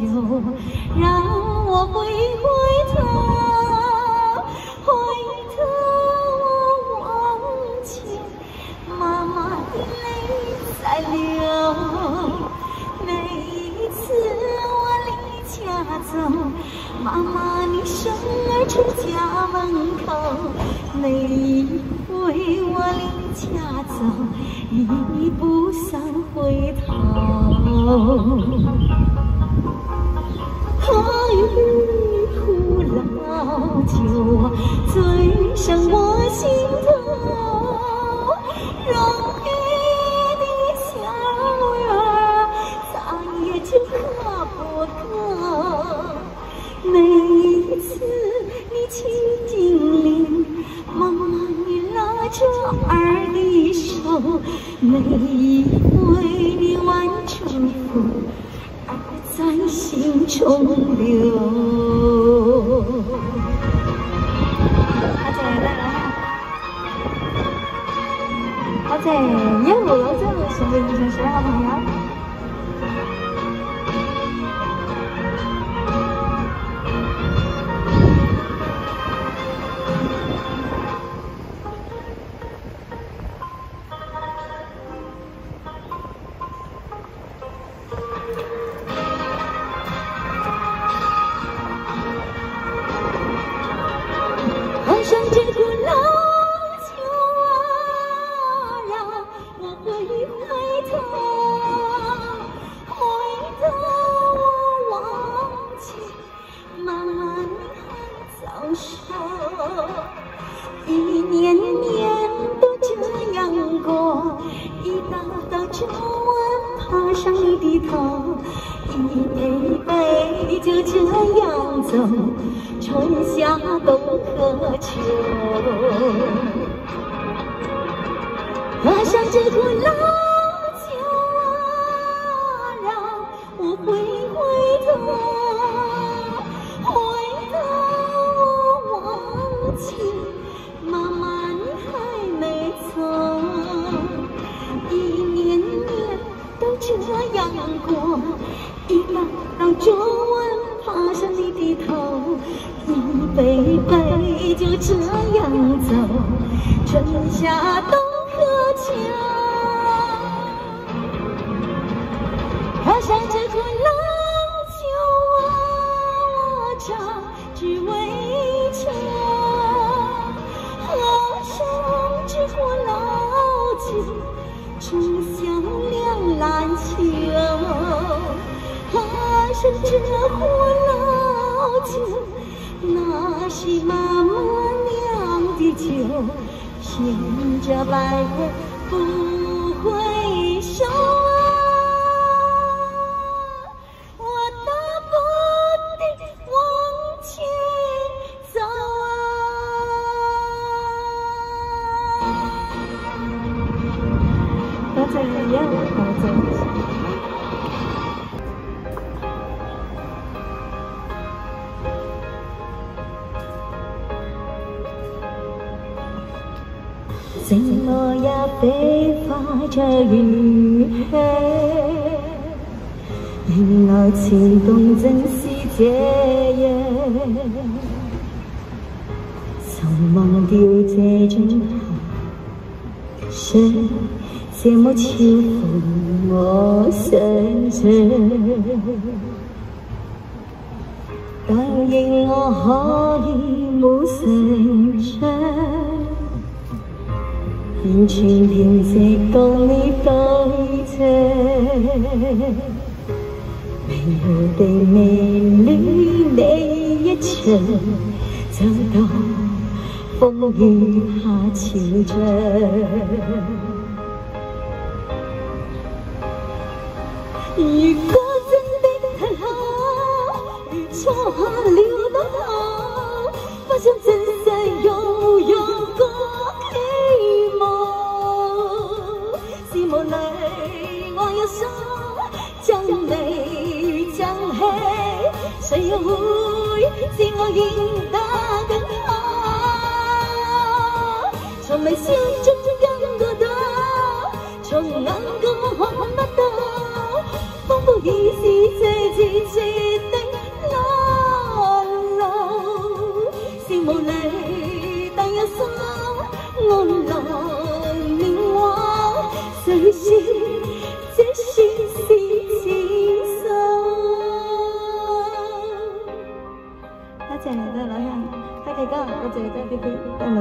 就让我回回头回头望见妈妈的泪在流每一次我离家走妈妈你送儿出家门口每一回我离家走一步想回头。最上我心头，容易的小儿，咋也就喝不够？每一次你亲叮咛，妈妈你拉着儿的手，每一回你挽祝福，儿在心中留。在耶鲁的这个学生，你是谁好朋友？一辈辈就这样走春夏冬和秋。喝上这壶老春夏冬和秋，喝上这口老酒啊，榨汁为酒，喝上这壶老酒，醇香两难求，喝上这壶老酒，那是妈妈。地酒，行着百回不回首啊！我大步的往前走啊！要，再见。寂寞也比花着余气原来情动正是这样曾忘掉这种遐想这么超乎我想象答应我可以没成长完全平直觉觅对象迷糊地未恋你一场就当风雨下潮涨如果真的太好错看了都好不想知因他更好，从没想真，从看不到，已是去。带了。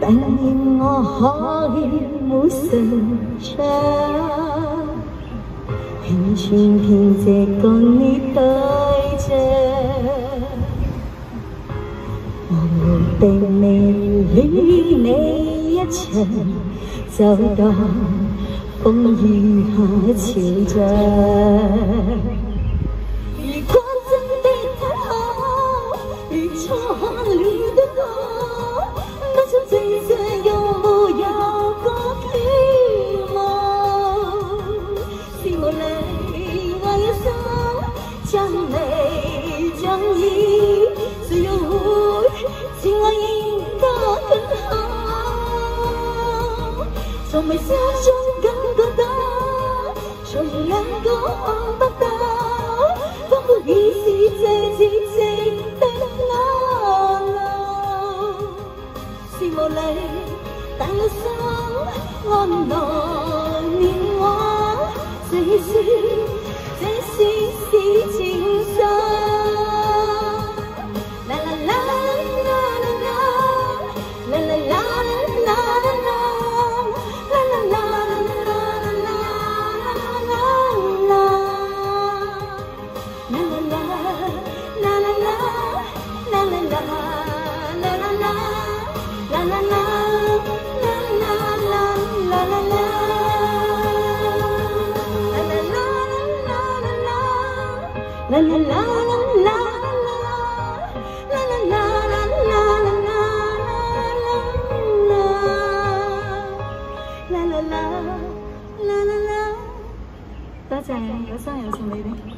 但愿我可以无受伤，完全凭这个你带象，我无定未恋你一场，就当风雨下潮涨。从微笑中感觉到，从眼角看不到，仿佛已是这次 cô lê tặng sáng ngon đỏ niềm hoa dây dưa dây xí xí chính xác la la la La la la la la la la la la la la la la la 多謝有生日送你哋。